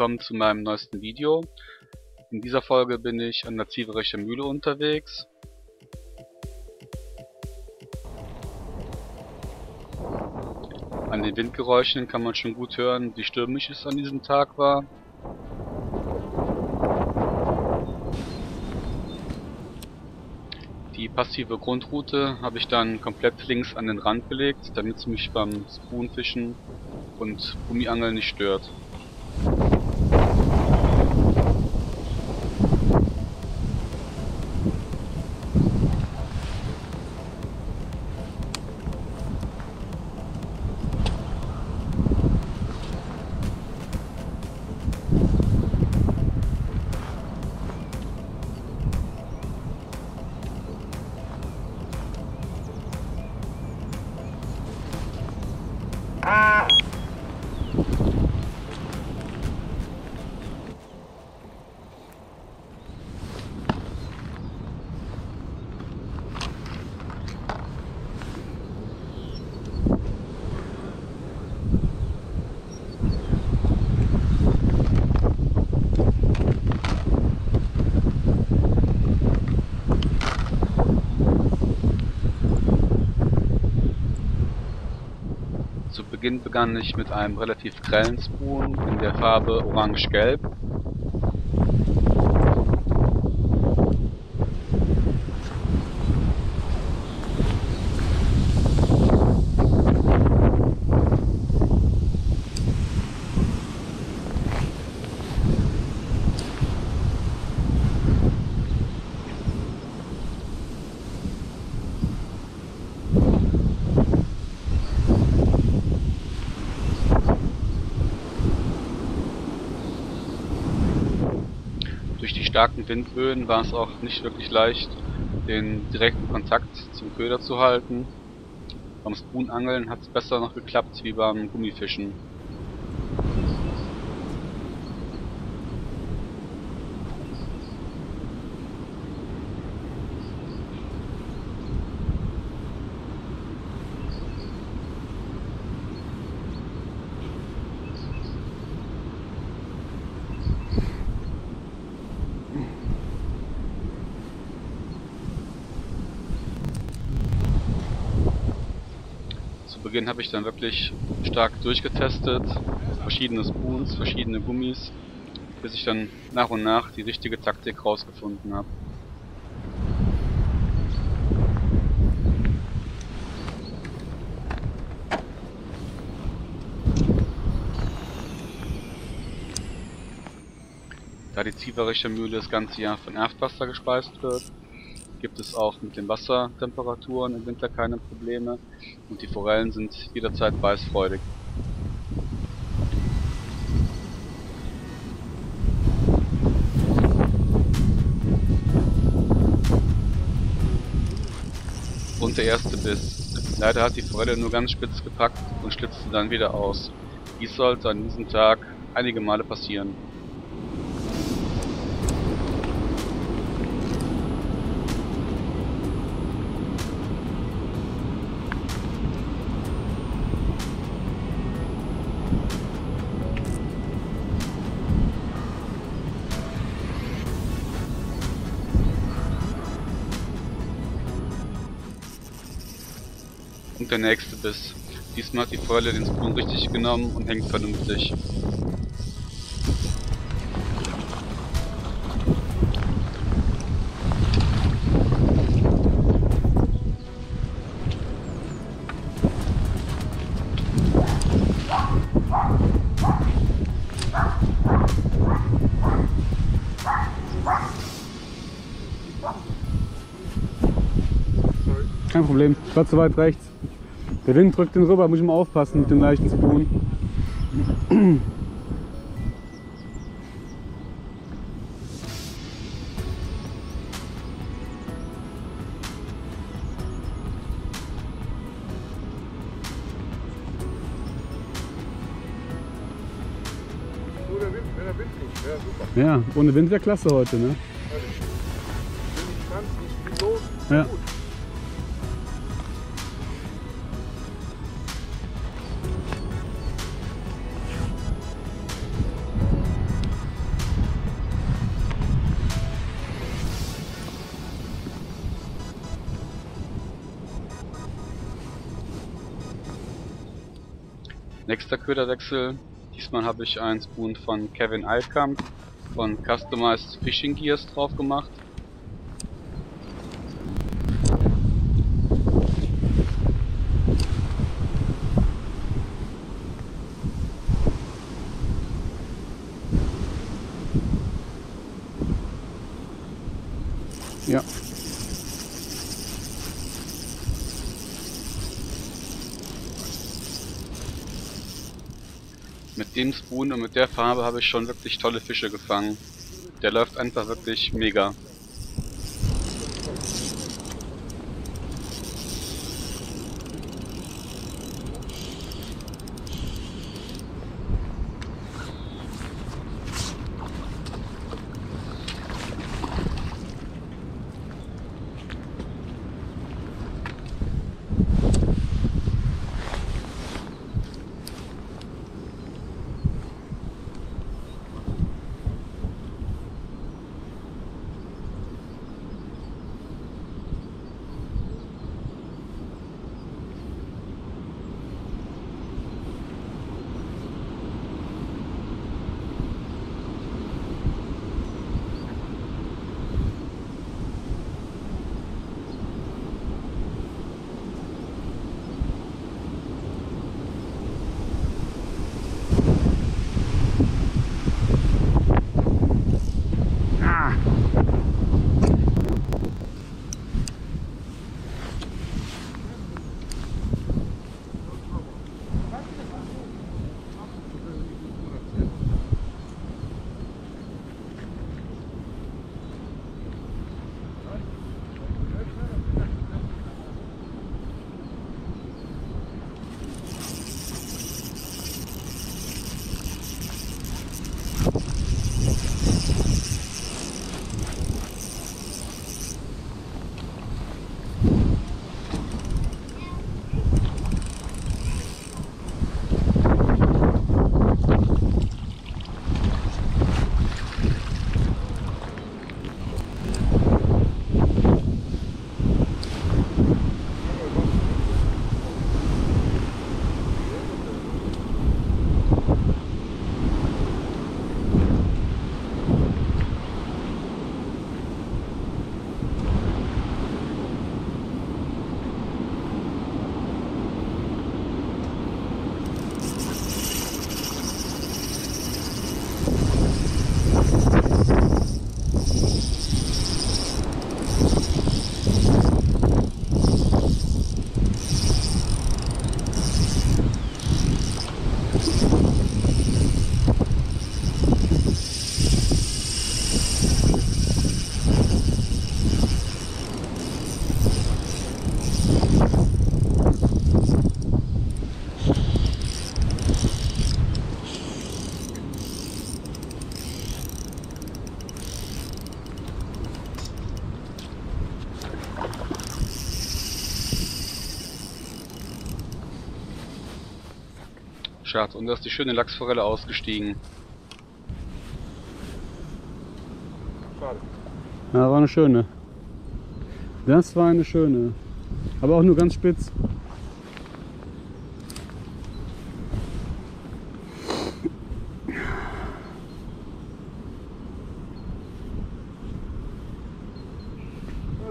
Willkommen zu meinem neuesten Video. In dieser Folge bin ich an der Zieverecher Mühle unterwegs. An den Windgeräuschen kann man schon gut hören, wie stürmisch es an diesem Tag war. Die passive Grundroute habe ich dann komplett links an den Rand gelegt, damit es mich beim Spoonfischen und Gummiangeln nicht stört. Beginn begann ich mit einem relativ grellen Spoon in der Farbe orange-gelb. Windböen war es auch nicht wirklich leicht, den direkten Kontakt zum Köder zu halten. Beim Spoonangeln hat es besser noch geklappt wie beim Gummifischen. Zu Beginn habe ich dann wirklich stark durchgetestet, verschiedene Spoons, verschiedene Gummis, bis ich dann nach und nach die richtige Taktik rausgefunden habe. Da die Zieverischer Mühle das ganze Jahr von Erftwasser gespeist wird, gibt es auch mit den Wassertemperaturen im Winter keine Probleme und die Forellen sind jederzeit beißfreudig. Und der erste Biss. Leider hat die Forelle nur ganz spitz gepackt und schlitzte dann wieder aus. Dies sollte an diesem Tag einige Male passieren. Der nächste Biss. Diesmal hat die Forelle den Spoon richtig genommen und hängt vernünftig. Kein Problem, war zu weit rechts. Der Wind drückt den rüber, muss ich mal aufpassen mit dem leichten Spoon. Ja, ohne Wind wäre klasse heute, ne? Ja. Nächster Köderwechsel. Diesmal habe ich einen Spoon von Kevin Eilkamp von Customized Fishing Gears drauf gemacht. Mit dem Spoon und mit der Farbe habe ich schon wirklich tolle Fische gefangen. Der läuft einfach wirklich mega. Schatz, und da ist die schöne Lachsforelle ausgestiegen. Schade. Ja, war eine schöne. Das war eine schöne. Aber auch nur ganz spitz. Ja,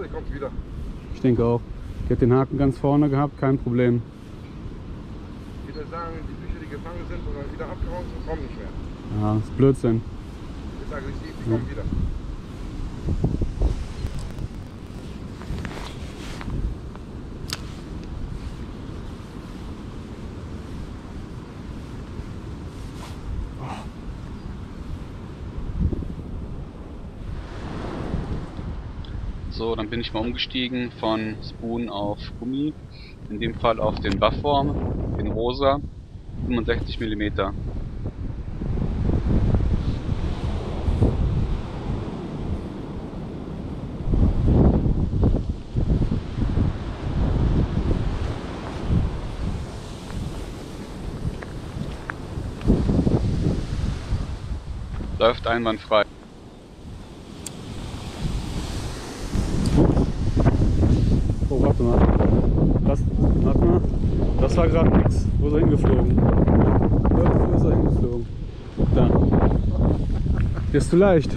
die kommt wieder. Ich denke auch. Ich hätte den Haken ganz vorne gehabt, kein Problem. Wieder sagen, die Fische, die gefangen sind oder wieder abgehauen sind, kommen nicht mehr. Ja, ist Blödsinn. Ist aggressiv, die kommen wieder. So, dann bin ich mal umgestiegen von Spoon auf Gummi. In dem Fall auf den Buffworm, den rosa, 65 mm. Läuft einwandfrei. Oh, warte mal. Das, war gerade nix. Wo ist er hingeflogen? Wo ist er hingeflogen? Da. Der ist zu leicht.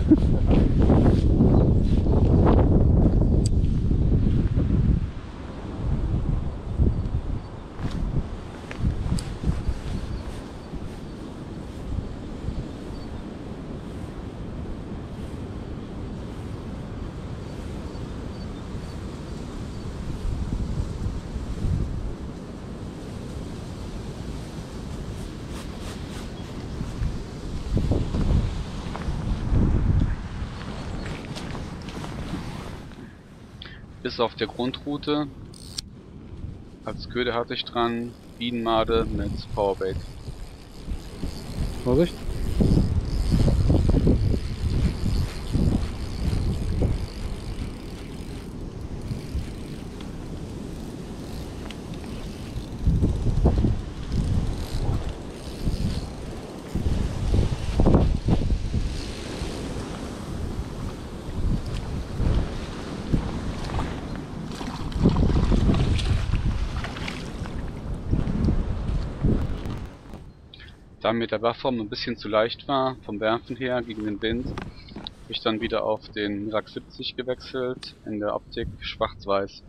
Bis auf der Grundroute. Als Köder hatte ich dran Bienenmade mit Powerbait. Vorsicht. Da mir der Wachform ein bisschen zu leicht war, vom Werfen her gegen den Wind, habe ich dann wieder auf den Mirak 70 gewechselt, in der Optik schwarz-weiß.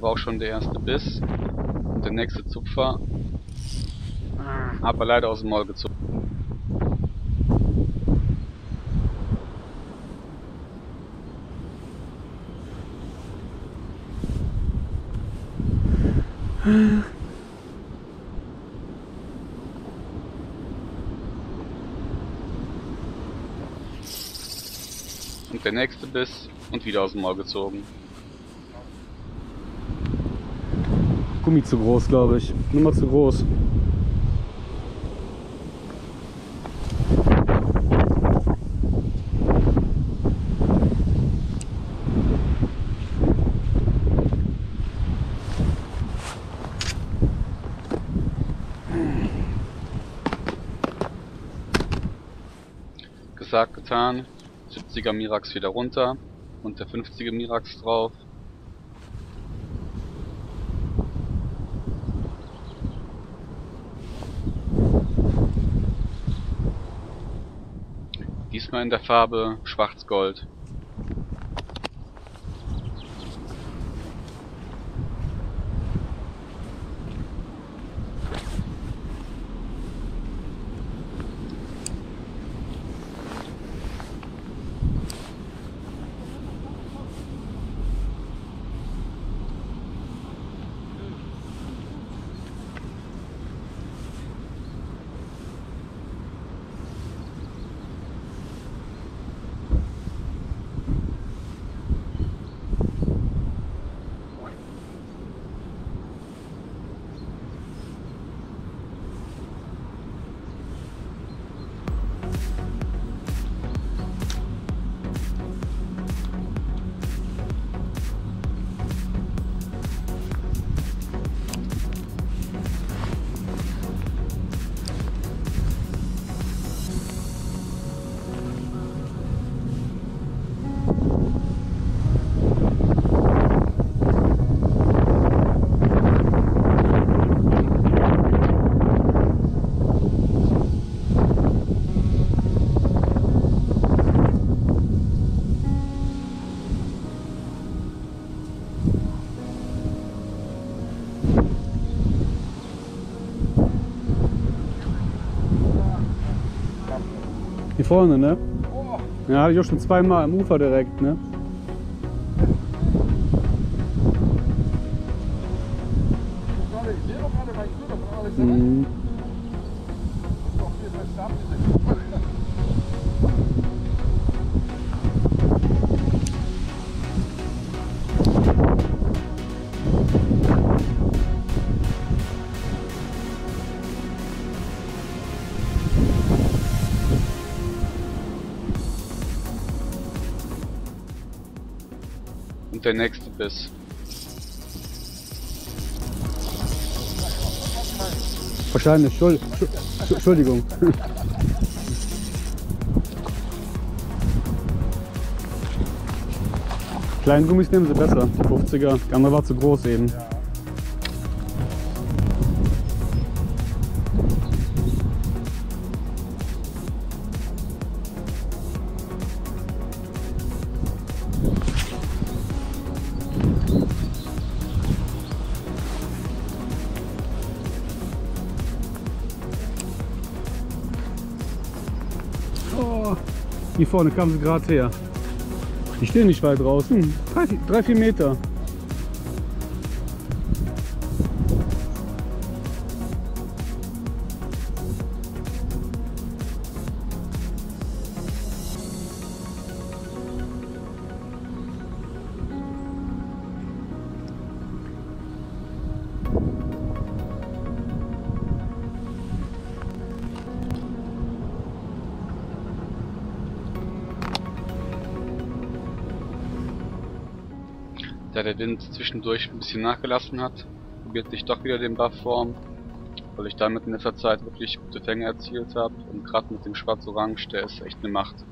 Da auch schon der erste Biss und der nächste Zupfer. Aber leider aus dem Maul gezogen. Und der nächste Biss und wieder aus dem Maul gezogen. Gummi zu groß, glaube ich. Nummer zu groß. Gesagt, getan. 70er Mirax wieder runter und der 50er Mirax drauf. Diesmal in der Farbe Schwarz-Gold. Hier vorne, ne? Ja, hatte ich auch schon zweimal am Ufer direkt, ne? Der nächste Biss. Wahrscheinlich, Schuld, Schuld, Entschuldigung. Kleinen Gummis nehmen sie besser, die 50er. Die andere war zu groß eben. Vorne kamen sie gerade her. Die stehen nicht weit draußen. Drei, vier- drei, vier Meter. Da der Wind zwischendurch ein bisschen nachgelassen hat, probiert sich doch wieder den Buff-Form, weil ich damit in letzter Zeit wirklich gute Fänge erzielt habe und gerade mit dem Schwarz-Orange, der ist echt eine Macht.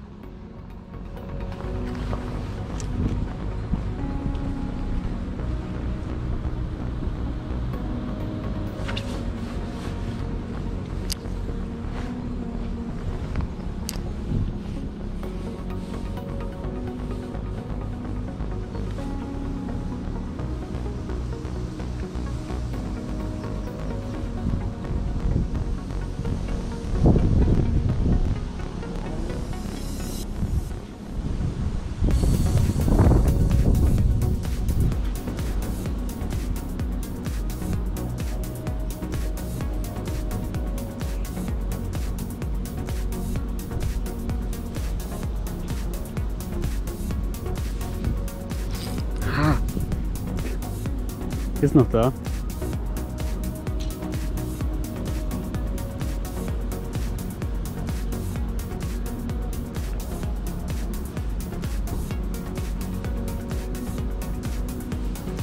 Noch da.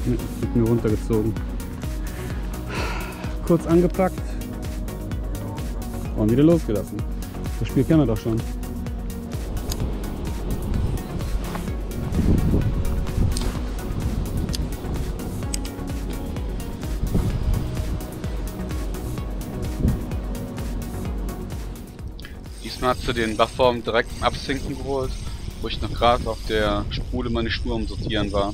Nee, Wird mir runtergezogen. Kurz angepackt und wieder losgelassen. Das Spiel kennen wir doch schon. Diesmal hat sie den Buffform direkt im Absinken geholt, wo ich noch gerade auf der Spule meine Schuhe am Sortieren war.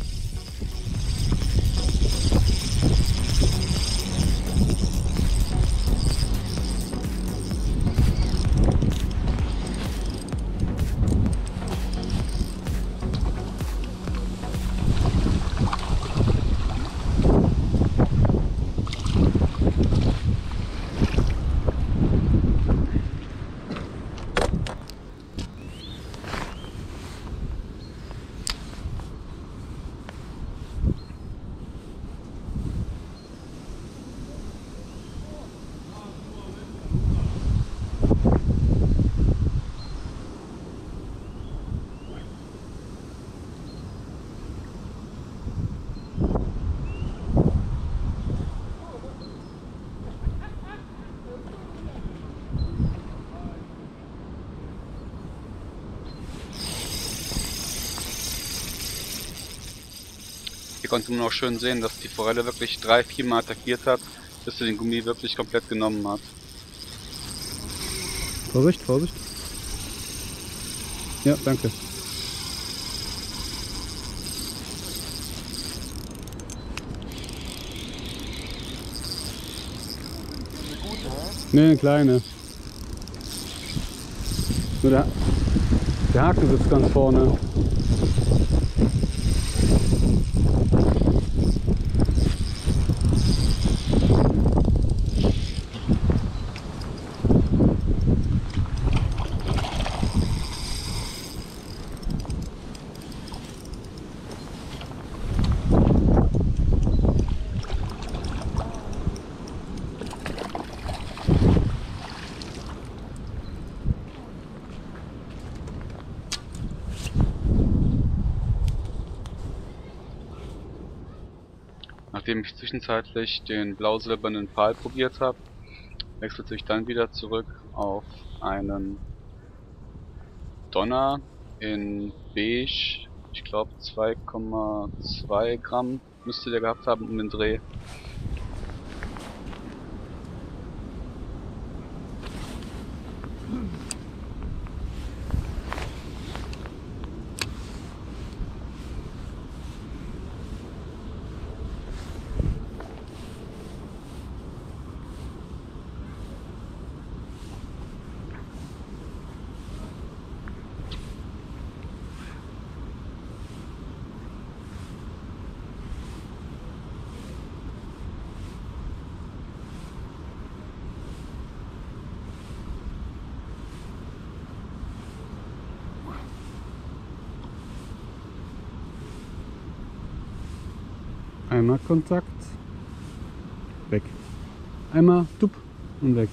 Konnte man auch schön sehen, dass die Forelle wirklich drei, vier Mal attackiert hat, bis sie den Gummi wirklich komplett genommen hat. Vorsicht, Vorsicht. Ja, danke. Ne, eine kleine. Nur der, der Haken sitzt ganz vorne. Zwischenzeitlich den blau-silbernen Pfahl probiert habe, wechselt sich dann wieder zurück auf einen Donner in beige, ich glaube 2,2 Gramm müsste der gehabt haben um den Dreh. Einmal Kontakt. Weg. Einmal tup und weg.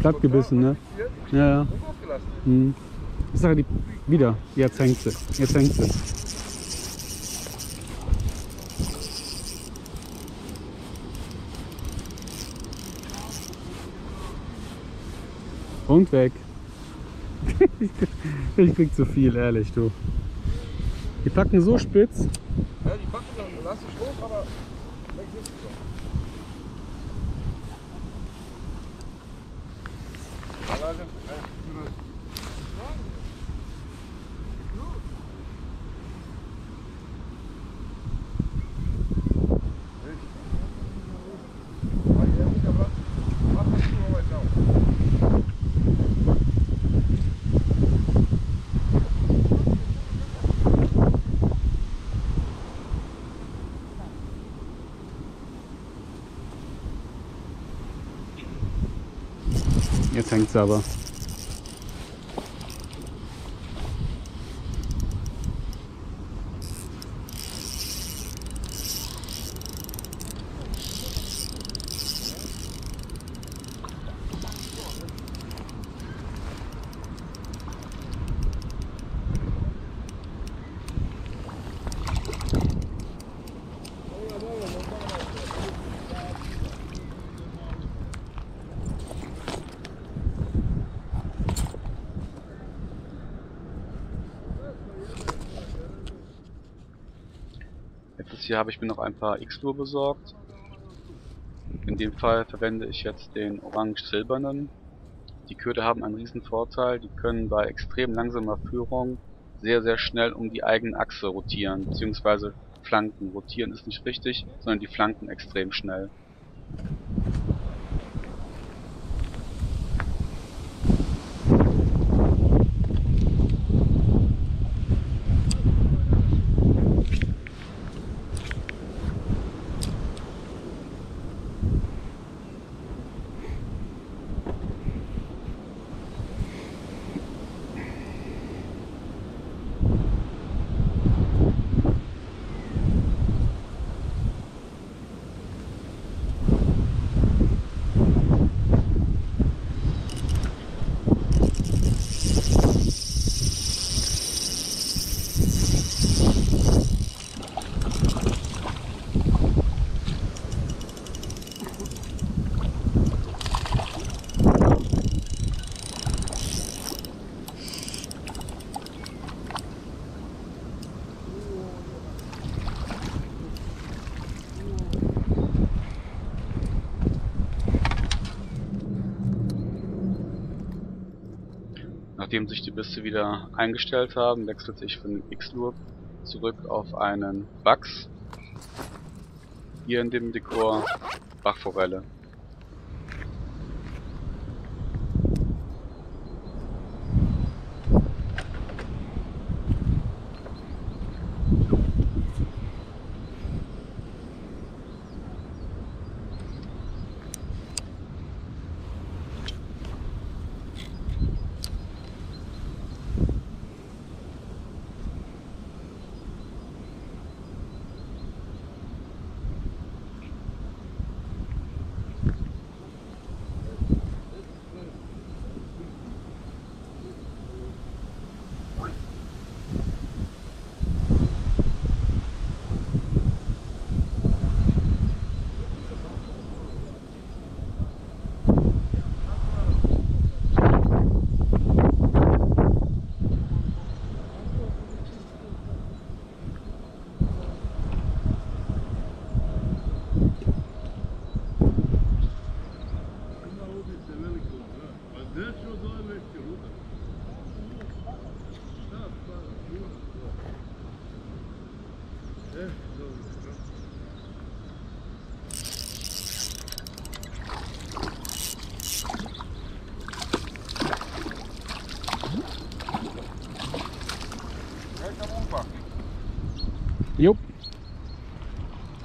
Platt gebissen, ne? Ja, ja. und losgelassen. Hm. Ich sage die wieder. Jetzt hängt sie. Jetzt hängt sie. Und weg. ich krieg zu viel, ehrlich, du. Die packen so spitz. Ja, die packen dann elastisch hoch, aber weg sind sie doch. Alleine, äh, für das- Ah, hier, Micha, was? Mach das nur mal sauber. Jetzt hängt Jahr habe ich mir noch ein paar X-Lur besorgt. In dem Fall verwende ich jetzt den orange-silbernen. Die Köder haben einen riesen Vorteil, die können bei extrem langsamer Führung sehr sehr schnell um die eigene Achse rotieren, beziehungsweise Flanken. Rotieren ist nicht richtig, sondern die Flanken extrem schnell. Sich die Bisse wieder eingestellt haben, wechselt sich von X-Loop zurück auf einen Bugs. Hier in dem Dekor Bachforelle.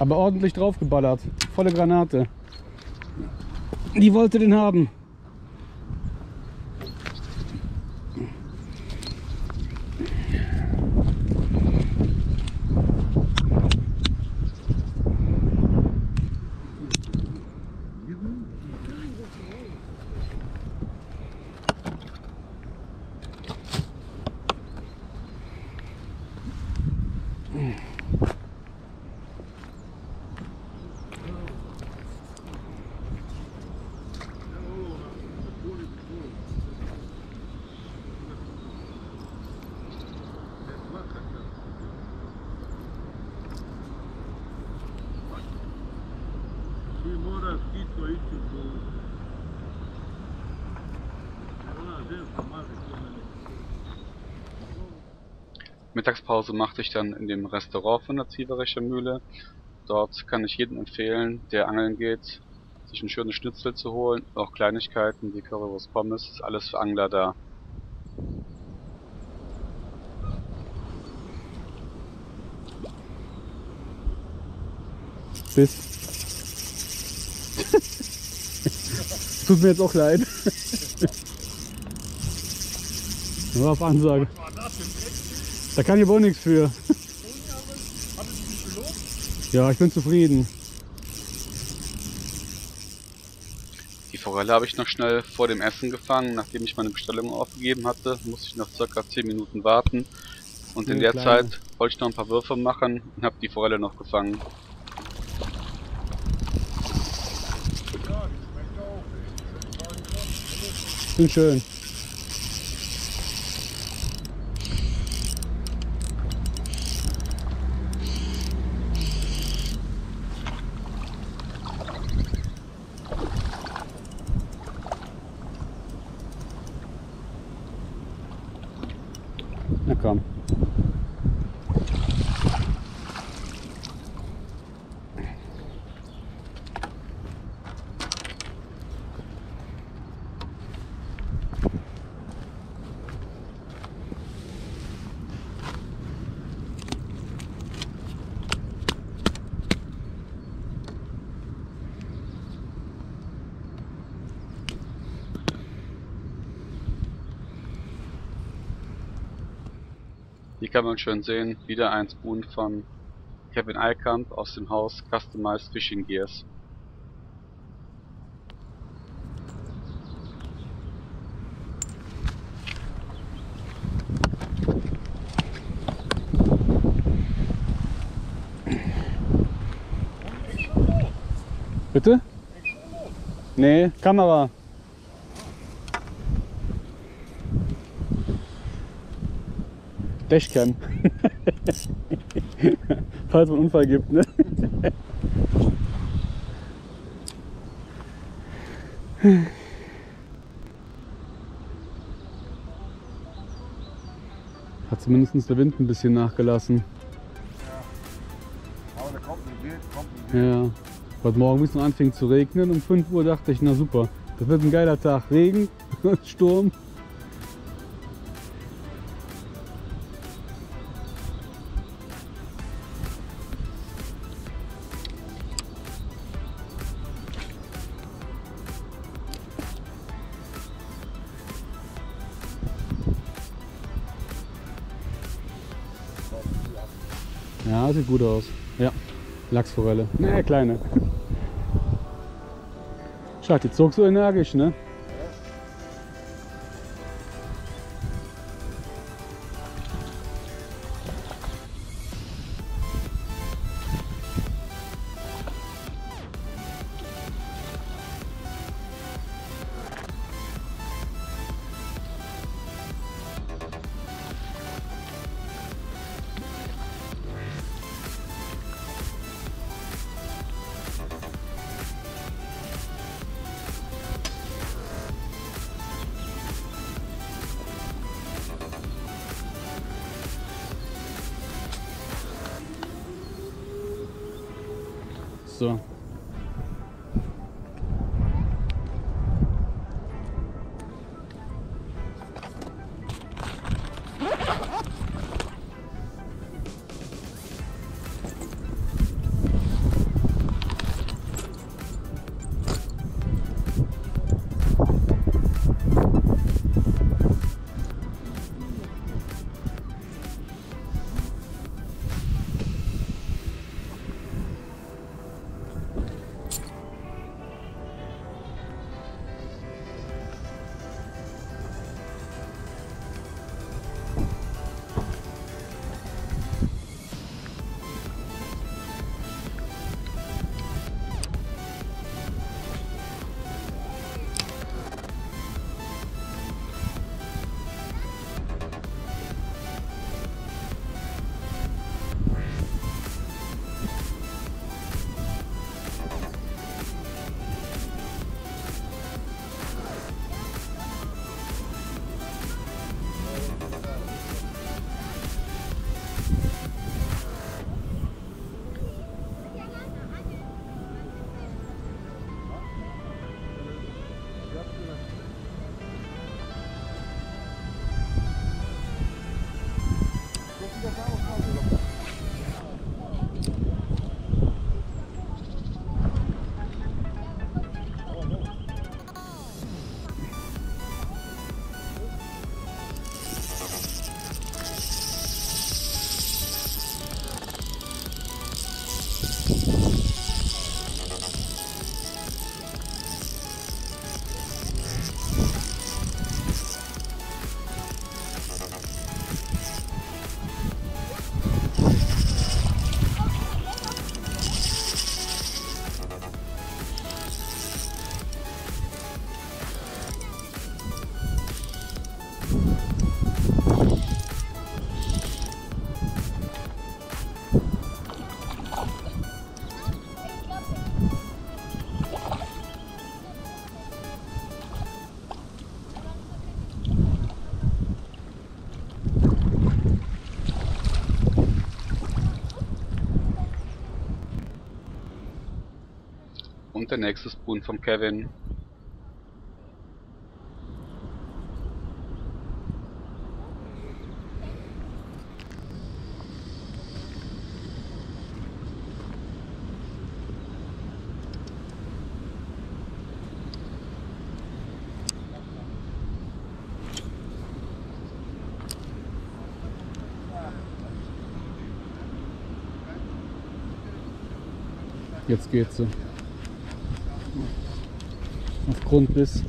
Aber ordentlich draufgeballert. Volle Granate. Die wollte den haben. Mittagspause machte ich dann in dem Restaurant von der Zieverecher Mühle. Dort kann ich jedem empfehlen, der angeln geht, sich ein schönes Schnitzel zu holen, auch Kleinigkeiten wie Currywurst Pommes, ist alles für Angler da. Bis. Tut mir jetzt auch leid. Nur auf Ansage. Da kann ich aber auch nichts für. Ja, ich bin zufrieden. Die Forelle habe ich noch schnell vor dem Essen gefangen, nachdem ich meine Bestellung aufgegeben hatte, musste ich noch circa 10 Minuten warten. Und in Eine der kleine. Zeit wollte ich noch ein paar Würfe machen und habe die Forelle noch gefangen. Sind schön. Na komm. Hier kann man schön sehen, wieder ein Spoon von Kevin Eikamp aus dem Haus Customized Fishing Gears. Bitte? Nee, Kamera. Dashcam. Falls es einen Unfall gibt, ne? Hat zumindest der Wind ein bisschen nachgelassen. Aber da kommt ein Wild, kommt ein Wild. Ja. Heute Morgen, wie es noch anfing zu regnen, um 5 Uhr dachte ich, na super, das wird ein geiler Tag. Regen, Sturm. Sieht gut aus. Ja, Lachsforelle. Ne, kleine. Schau, die zog so energisch, ne? Der nächste Spoon vom Kevin. Jetzt geht's. Auf Grundbiss.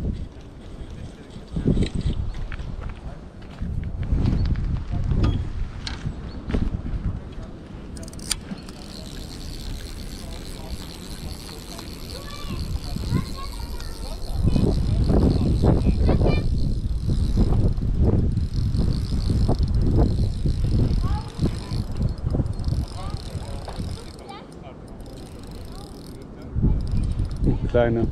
Kleine.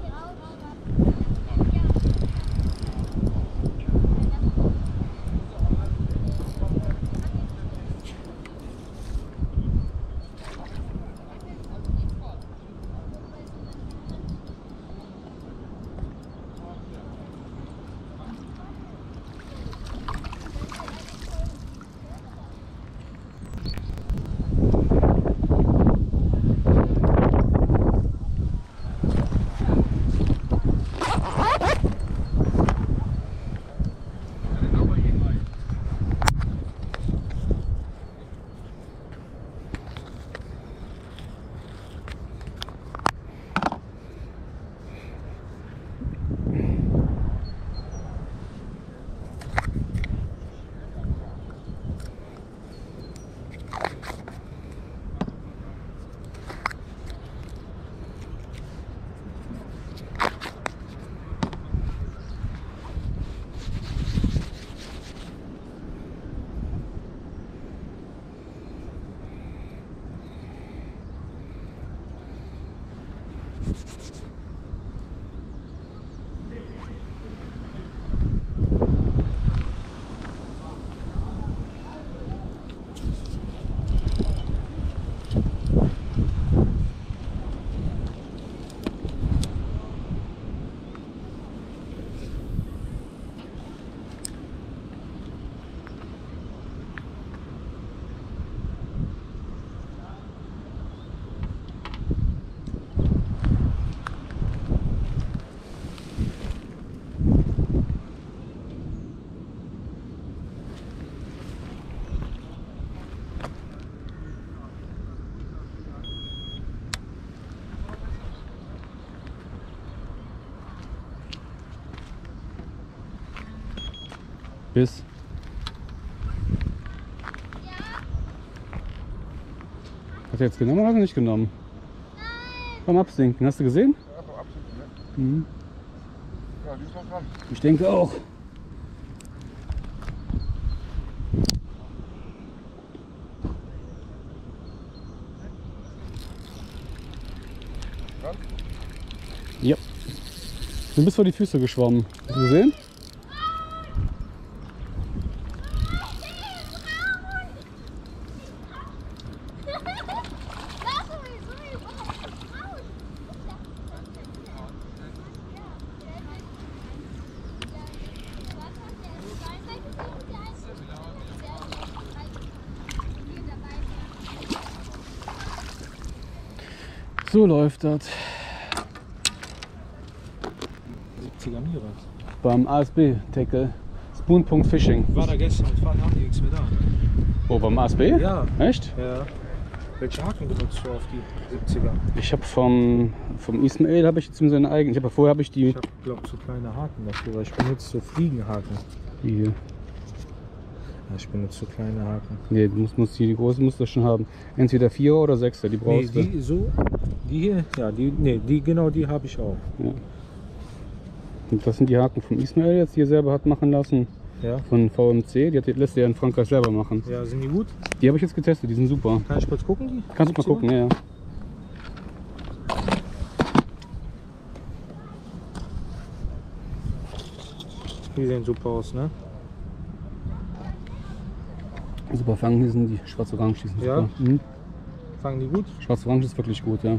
Er jetzt genommen oder hat er nicht genommen? Beim Absinken, hast du gesehen? Ja, vom Absinken, ne? Mhm. Ja, die ist noch dran. Ich denke auch. Ja. Du bist vor die Füße geschwommen. Hast du gesehen? So läuft das. 70er Mira. Beim ASB Tackle. Spoon. Fishing. War da gestern mit haben die nichts mehr da. Wo, beim ASB? Ja. Echt? Ja. Welche Haken benutzt du auf die 70er? Ich habe vom, vom Ismail habe ich jetzt seine eigenen. Ich habe vorher habe ich die, Ich habe, glaube so kleine Haken dafür, weil ich benutze so Fliegenhaken. die hier. Ja, ich benutze so kleine Haken. Nee, du musst, musst die, die großen musst du schon haben. Entweder 4 oder 6 die Nee, brauchst du. die so, die hier, ja, die, nee, die genau die habe ich auch. Und das sind die Haken vom Ismail jetzt, die er selber hat machen lassen. Ja, Von VMC. Die hat, lässt er in Frankreich selber machen. ja, sind die gut? Die habe ich jetzt getestet, die sind super. Kann ich kurz gucken? Die? Kannst du mal gucken, ja. ja. Die sehen super aus, ne? Super fangen, hier sind die schwarz-orange, die sind Ja? super. Mhm. Fangen die gut? Schwarz-orange ist wirklich gut, ja.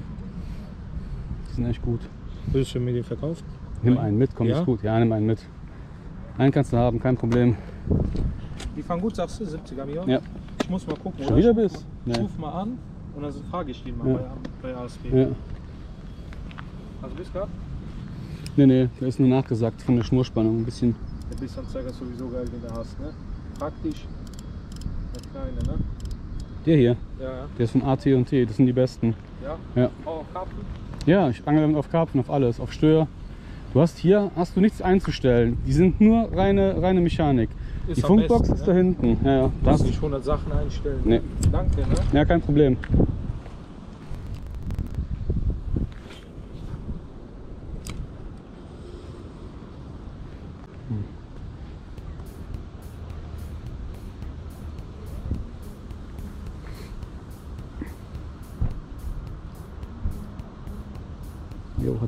Die sind echt gut. Willst du mir den verkaufen? Nimm einen mit, komm, Ja? ist gut. Ja, nimm einen mit. Einen kannst du haben, kein Problem. Die fahren gut, sagst du? 70er Million? Ja. Ich muss mal gucken. Schon oder? wieder bist? Ich ruf mal an und dann frage ich ihn mal Ja. bei, bei ASB. Ja. Also bist du Nee, nee, der ist nur nachgesagt von der Schnurspannung ein bisschen. Der Bissanzeiger ist sowieso geil, den du hast, ne? Praktisch. Der kleine, ne? Der hier, Ja, ja. der ist von AT und T, das sind die besten. Ja. Ja. Auch auf Karpfen? Ja, ich angel damit auf Karpfen, auf alles, auf Stör. Du hast hier hast du nichts einzustellen. Die sind nur reine, reine Mechanik. Ist die Funkbox besten, ist ne? da hinten. Ja, ja. Du musst nicht 100 Sachen einstellen. Nee. Danke, ne? ja, kein Problem.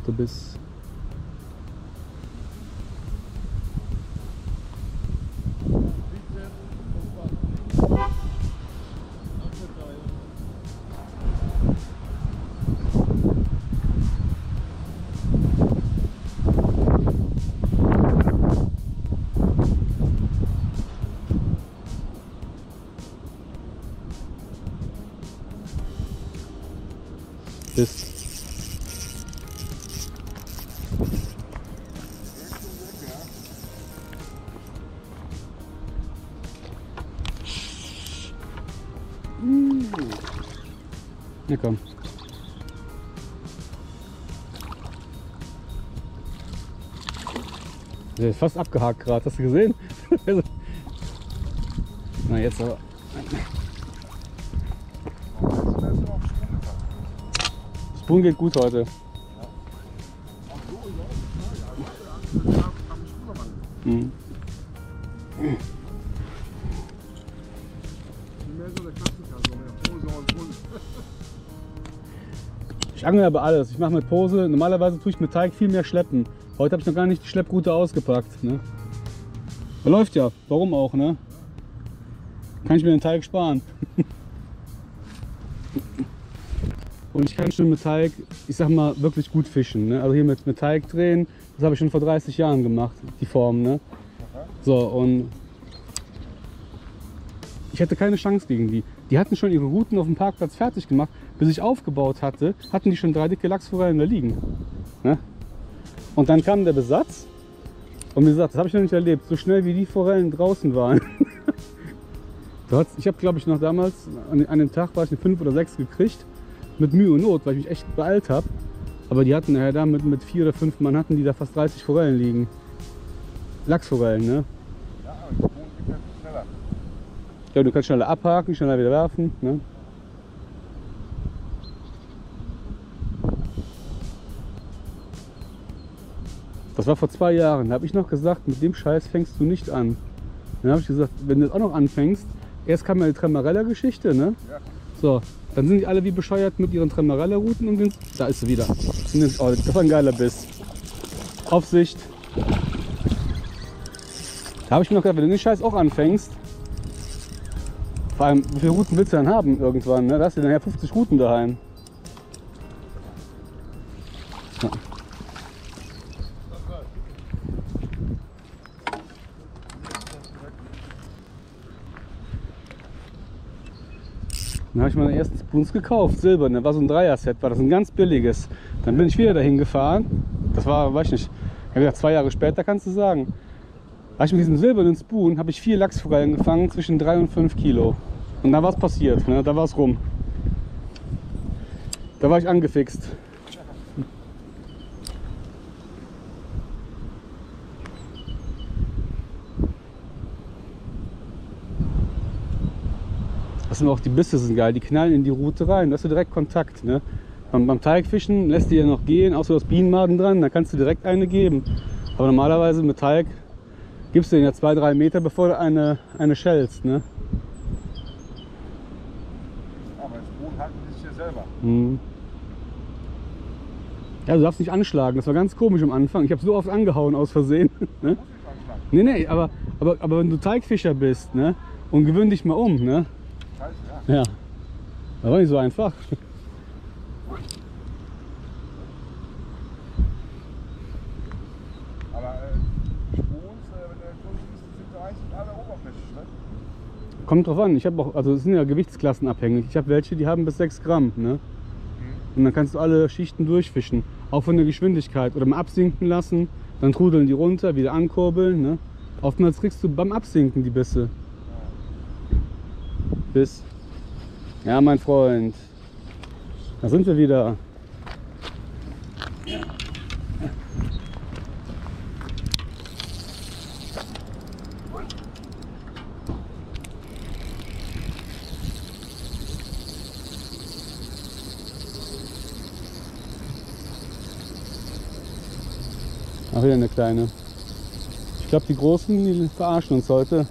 Jo, hatte Na komm. Der ist fast abgehakt gerade, hast du gesehen? Also- Na jetzt aber. Spoon geht gut heute. Mhm. Ich angle aber alles. Ich mache mit Pose. Normalerweise tue ich mit Teig viel mehr schleppen. Heute habe ich noch gar nicht die Schlepproute ausgepackt. Ne? Läuft ja. Warum auch, ne? Kann ich mir den Teig sparen. Und ich kann schon mit Teig, ich sag mal, wirklich gut fischen. Ne? Also hier mit, mit Teig drehen, das habe ich schon vor 30 Jahren gemacht, die Form. Ne? So, und ich hätte keine Chance gegen die. Die hatten schon ihre Routen auf dem Parkplatz fertig gemacht. Bis ich aufgebaut hatte, hatten die schon drei dicke Lachsforellen da liegen. Ne? Und dann kam der Besatz. Und wie gesagt, das habe ich noch nicht erlebt. So schnell wie die Forellen draußen waren. Ich habe, glaube ich, noch damals, an, dem Tag war ich eine 5 oder 6 gekriegt. Mit Mühe und Not, weil ich mich echt beeilt habe. Aber die hatten nachher da mit, mit vier oder fünf Mann hatten die da fast 30 Forellen liegen. Lachsforellen, ne? Ja, aber die Bohnen geht ja viel schneller. Ja, du kannst schneller abhaken, schneller wieder werfen. Ne? Das war vor zwei Jahren. Da habe ich noch gesagt, mit dem Scheiß fängst du nicht an. Dann habe ich gesagt, wenn du das auch noch anfängst, erst kam ja die Tremarella-Geschichte, ne? Ja. So, dann sind die alle wie bescheuert mit ihren Tremarella-Routen und da ist sie wieder. Oh, das war ein geiler Biss. Aufsicht. Da habe ich mir noch gedacht, wenn du den Scheiß auch anfängst, vor allem, wie viele Routen willst du dann haben irgendwann? Ne? Da hast du dann ja 50 Routen daheim. Ja. Dann habe ich meine ersten Spoons gekauft, silberne, war so ein Dreier-Set, war das ein ganz billiges. Dann bin ich wieder dahin gefahren. Das war, weiß ich nicht, ich gesagt, zwei Jahre später kannst du sagen. Habe ich mit diesem silbernen Spoon habe ich vier Lachsforellen gefangen zwischen 3 und 5 Kilo. Und da war es passiert, ne? da war es rum. Da war ich angefixt. Das sind auch die Bisse sind geil, die knallen in die Rute rein, da hast du direkt Kontakt. Ne? Beim, beim Teigfischen lässt die ja noch gehen, außer du hast Bienenmaden dran, dann kannst du direkt eine geben. Aber normalerweise mit Teig gibst du den ja zwei, drei Meter, bevor du eine, eine schellst. Ne? Aber das Bohnen halten sich hier selber. Mhm. Ja, du darfst nicht anschlagen. Das war ganz komisch am Anfang. Ich habe so oft angehauen aus Versehen. ne? Nee, nee, aber, aber, aber wenn du Teigfischer bist ne? und gewöhn dich mal um. Ne? Scheiße, ja. Ja. Das war nicht so einfach. Kommt drauf an. Ich habe auch, also es sind ja gewichtsklassenabhängig. Ich habe welche, die haben bis 6 Gramm. Ne? Und dann kannst du alle Schichten durchfischen. Auch von der Geschwindigkeit. Oder mal absinken lassen, dann trudeln die runter, wieder ankurbeln. Ne? Oftmals kriegst du beim Absinken die Bisse. Bis. Ja, mein Freund. Da sind wir wieder. Hier eine kleine. Ich glaube, die Großen, die verarschen uns heute.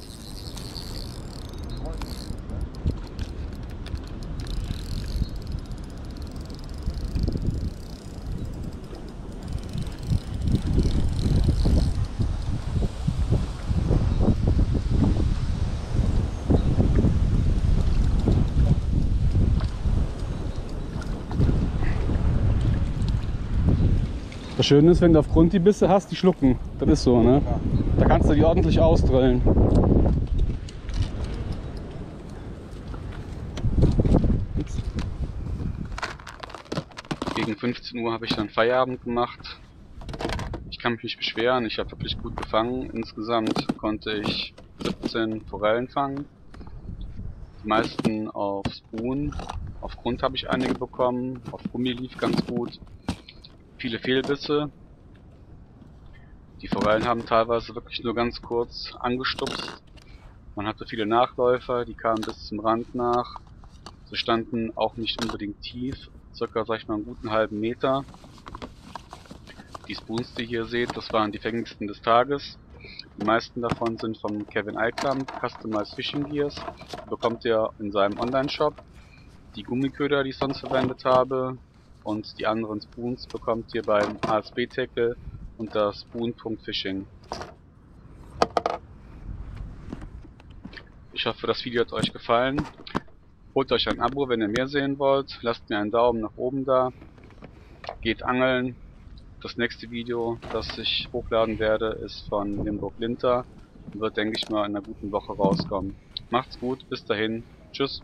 Das Schöne ist, wenn du auf Grund die Bisse hast, die schlucken. Das ist so, ne? Da kannst du die ordentlich ausdrillen. Gegen 15 Uhr habe ich dann Feierabend gemacht. Ich kann mich nicht beschweren, ich habe wirklich gut gefangen. Insgesamt konnte ich 17 Forellen fangen. Die meisten auf Spoon. Auf Grund habe ich einige bekommen. Auf Gummi lief ganz gut. Viele Fehlbisse. Die Forellen haben teilweise wirklich nur ganz kurz angestupst. Man hatte viele Nachläufer, die kamen bis zum Rand nach. Sie standen auch nicht unbedingt tief, circa, sag ich mal, einen guten halben Meter. Die Spoons, die ihr hier seht, das waren die fängigsten des Tages. Die meisten davon sind von Kevin Eiklam, Customized Fishing Gears. Die bekommt ihr in seinem Online-Shop. Die Gummiköder, die ich sonst verwendet habe, und die anderen Spoons bekommt ihr beim ASB-Tackle unter spoon.fishing. Ich hoffe, das Video hat euch gefallen. Holt euch ein Abo, wenn ihr mehr sehen wollt. Lasst mir einen Daumen nach oben da. Geht angeln. Das nächste Video, das ich hochladen werde, ist von Limburg Linter. Wird, denke ich mal, in einer guten Woche rauskommen. Macht's gut, bis dahin. Tschüss.